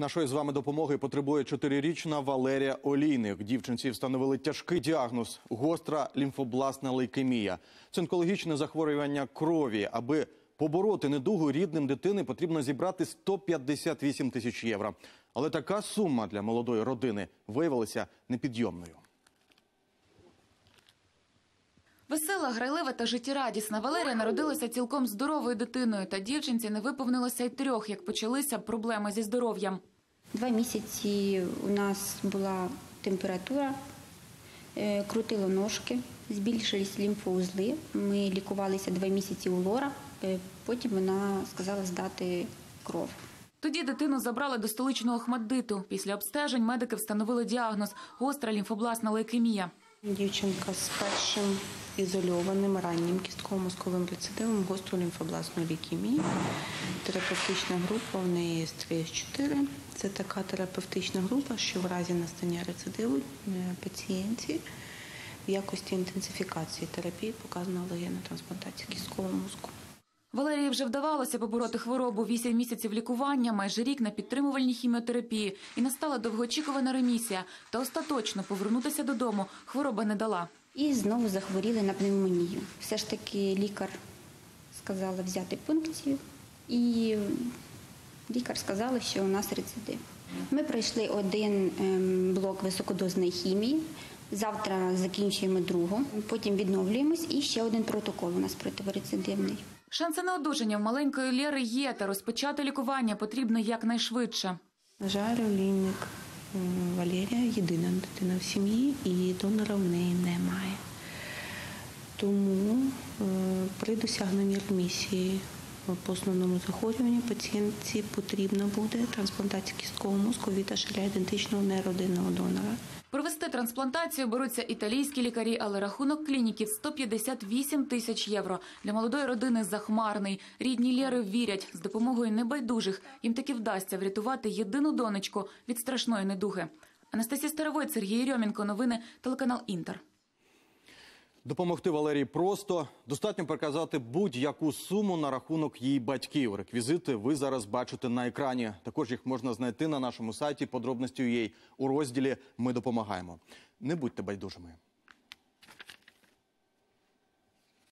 Нашої з вами допомоги потребує чотирирічна Валерія Олійник. Дівчинці встановили тяжкий діагноз – гостра лімфобластна лейкемія. Це онкологічне захворювання крові. Аби побороти недугу рідним дитини, потрібно зібрати 158 тисяч євро. Але така сума для молодої родини виявилася непідйомною. Весела, грайлива та життєрадісна Валерія народилася цілком здоровою дитиною, та дівчинці не виповнилося й трьох, як почалися проблеми зі здоров'ям. Два місяці у нас була температура, е, крутило ножки, збільшились лімфоузли. Ми лікувалися два місяці у лора. е, Потім вона сказала здати кров. Тоді дитину забрали до столичного Охмаддиту. Після обстежень медики встановили діагноз – гостра лімфобластна лейкемія. Дівчинка з першим ізольованим раннім кістково-мозковим рецидивом гострої лімфобластної лейкемії. Терапевтична група в неї з 3 з 4. Це така терапевтична група, що в разі настання рецидиву е, пацієнті в якості інтенсифікації терапії показана алогенна трансплантація кісткового мозку. Валерії вже вдавалося побороти хворобу 8 місяців лікування, майже рік на підтримувальній хіміотерапії. І настала довгоочікувана ремісія. Та остаточно повернутися додому хвороба не дала. І знову захворіли на пневмонію. Все ж таки лікар сказала взяти пункцію, і лікар сказала, що у нас рецидив. Ми пройшли один ем, блок високодозної хімії. Завтра закінчуємо другу, потім відновлюємось і ще один протокол у нас протирецидивний. Шанси на одужання в маленької Лєри є, та розпочати лікування потрібно якнайшвидше. На жаль, олійник е, Валерія єдина дитина в сім'ї і донора в неї немає. Тому е, при досягненні ремісії по основному захворюванню пацієнтці потрібна буде трансплантація кісткового мозку від аж ідентичного неродинного донора. Провести трансплантацію беруться італійські лікарі, але рахунок клініків 158 тисяч євро. Для молодої родини захмарний. Рідні Лєри вірять, з допомогою небайдужих їм таки вдасться врятувати єдину донечку від страшної недуги. Анастасія Старовой, Сергій Рьомінко. Новини телеканал Інтер. Допомогти Валерії просто достатньо переказати будь-яку суму на рахунок її батьків. Реквізити ви зараз бачите на екрані. Також їх можна знайти на нашому сайті. Подробності її у розділі Ми допомагаємо. Не будьте байдужими.